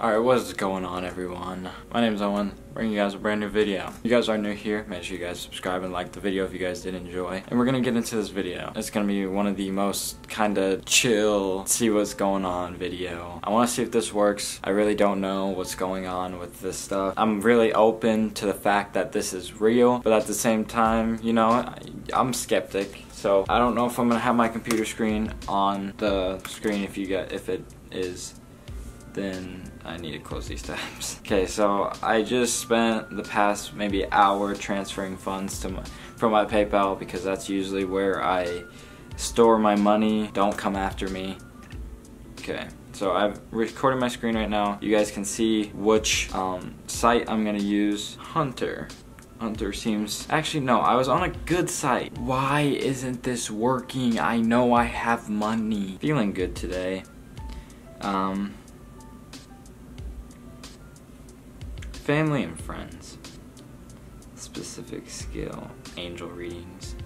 Alright, what is going on everyone? My name is Owen, bringing you guys a brand new video. If you guys are new here, make sure you guys subscribe and like the video if you guys did enjoy. And we're gonna get into this video. It's gonna be one of the most kinda chill, see what's going on video. I wanna see if this works. I really don't know what's going on with this stuff. I'm really open to the fact that this is real, but at the same time, you know, I'm skeptic. So I don't know if I'm gonna have my computer screen on the screen if you get if it is then I need to close these tabs. Okay, so I just spent the past maybe hour transferring funds to my, from my PayPal because that's usually where I store my money. Don't come after me. Okay, so I've recorded my screen right now. You guys can see which um, site I'm gonna use. Hunter. Hunter seems... Actually, no, I was on a good site. Why isn't this working? I know I have money. Feeling good today. Um, Family and friends. Specific skill. Angel readings.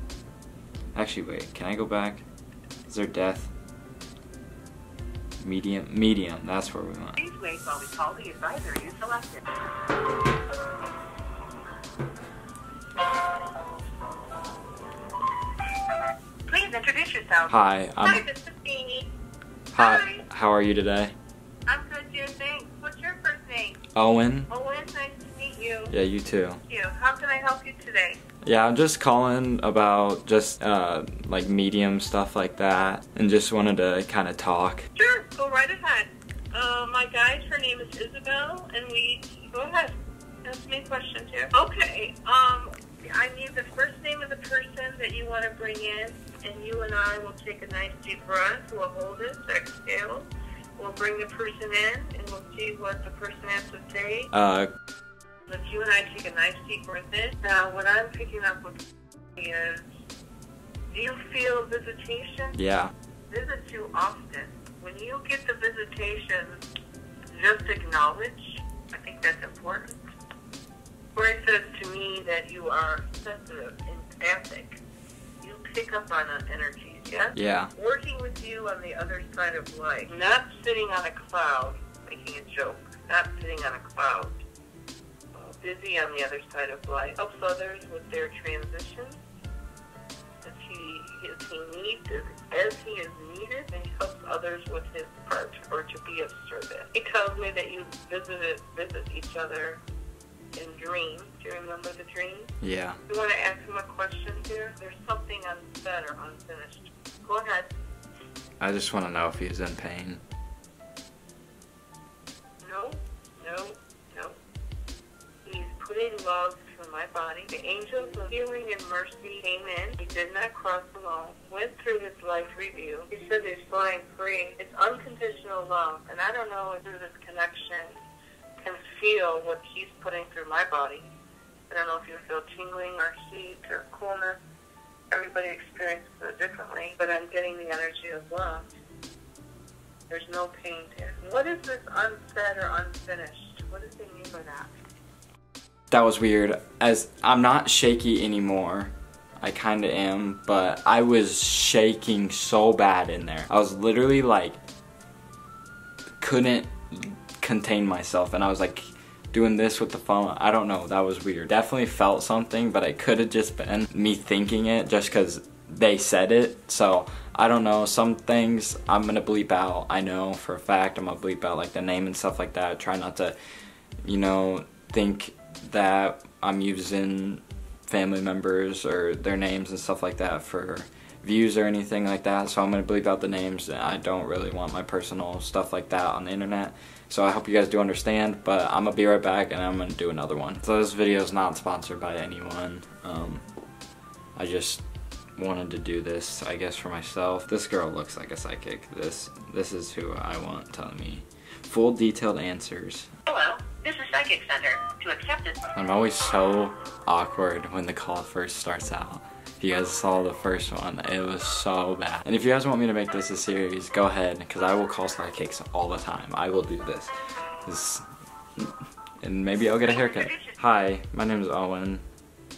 Actually, wait, can I go back? Is there death? Medium, medium, that's where we want. Please wait while we call the advisor you selected. Please introduce yourself. Hi, Hi, I'm, is Amy. hi, how are you today? I'm good, dear. Thanks. What's your first name? Owen? Owen, nice to meet you. Yeah, you too. Thank you. How can I help you today? Yeah, I'm just calling about just, uh, like medium stuff like that, and just wanted to kind of talk. Sure, go right ahead. Uh, my guide, her name is Isabel, and we go ahead. Ask me questions here. Okay. Um, I need the first name of the person that you want to bring in, and you and I will take a nice deep breath. We'll hold it, exhale. We'll bring the person in, and we'll see what the person has to say. Uh, If you and I take a nice deep breath in. Now, what I'm picking up with is, do you feel visitation? yeah. visit you often. When you get the visitation, just acknowledge. I think that's important. Corey says to me that you are sensitive, and empathic. You pick up on uh, energies, yes? Yeah. Working with you on the other side of life. Not sitting on a cloud, making a joke. Not sitting on a cloud. Busy on the other side of life. Helps others with their transitions as he as he needs as he is needed and helps others with his part or to be of service. He tells me that you visited visit each other in dreams. Do you remember the dream? Yeah. You want to ask him a question here? There's something unsaid or unfinished. Go ahead. I just want to know if he's in pain. No, no, no. He's putting love through my body. The angels of healing and mercy came in. He did not cross the alone. Went through his life review. He said he's flying free. It's unconditional love. And I don't know if this connection can feel what he's putting through my body. I don't know if you feel tingling or heat or coolness. Everybody experiences it differently, but I'm getting the energy of love. There's no pain here. What is this unsaid or unfinished? What does he mean by that? That was weird. As I'm not shaky anymore. I kind of am, but I was shaking so bad in there. I was literally like couldn't contain myself and I was like doing this with the phone. I don't know, that was weird. Definitely felt something, but it could have just been me thinking it just cuz they said it. So, I don't know, some things I'm to bleep out. I know for a fact I'm to bleep out like the name and stuff like that. Try not to you know, think that I'm using family members or their names and stuff like that for views or anything like that. So I'm gonna bleep out the names. I don't really want my personal stuff like that on the internet. So I hope you guys do understand, but I'm gonna be right back and I'm gonna do another one. So this video is not sponsored by anyone. Um, I just wanted to do this, I guess, for myself. This girl looks like a psychic. This, this is who I want telling me full detailed answers. Hello, this is Psychic Center. To accept it, I'm always so awkward when the call first starts out. You guys saw the first one, it was so bad. And if you guys want me to make this a series, go ahead, because I will call sidekicks all the time. I will do this. And maybe I'll get a haircut. Hi, my name is Owen.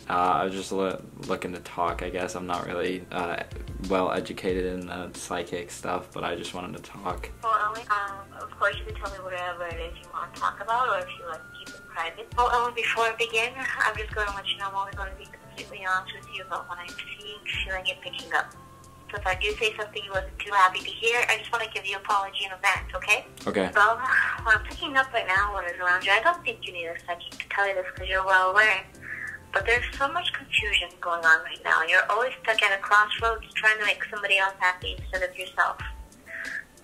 Uh, I was just lo looking to talk, I guess. I'm not really uh, well educated in the psychic stuff, but I just wanted to talk. Well, Owen, um, of course you can tell me whatever it is you want to talk about, or if you like to keep it private. Well, Owen, before I begin, I'm just going to let you know I'm only going to be completely honest with you about what I'm seeing, feeling, and picking up. So if I do say something you wasn't too happy to hear, I just want to give you an apology in advance, okay? Okay. Well, what I'm picking up right now, what is around you, I don't think you need a psychic to tell you this because you're well aware. But there's so much confusion going on right now. You're always stuck at a crossroads trying to make somebody else happy instead of yourself.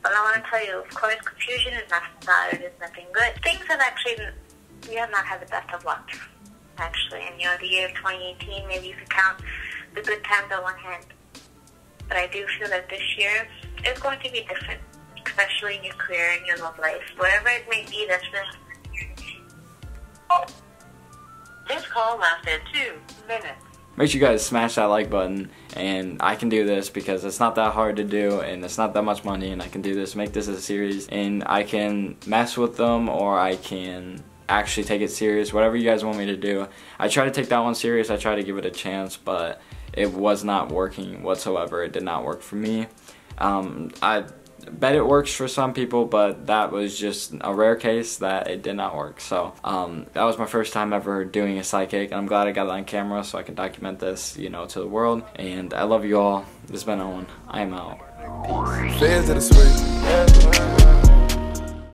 But I want to tell you, of course, confusion is nothing bad. It is nothing good. Things have actually, you have not had the best of luck, actually. And, you know, the year of 2018, maybe you could count the good times on one hand. But I do feel that this year is going to be different, especially in your career and your love life. Whatever it may be, that's really... This call lasted two minutes. Make sure you guys smash that like button, and I can do this because it's not that hard to do, and it's not that much money, and I can do this, make this a series, and I can mess with them, or I can actually take it serious, whatever you guys want me to do. I try to take that one serious, I try to give it a chance, but it was not working whatsoever. It did not work for me. Um, I bet it works for some people, but that was just a rare case that it did not work. So um, that was my first time ever doing a psychic, and I'm glad I got it on camera so I can document this, you know, to the world. And I love you all. This has been Owen. I am out. Peace.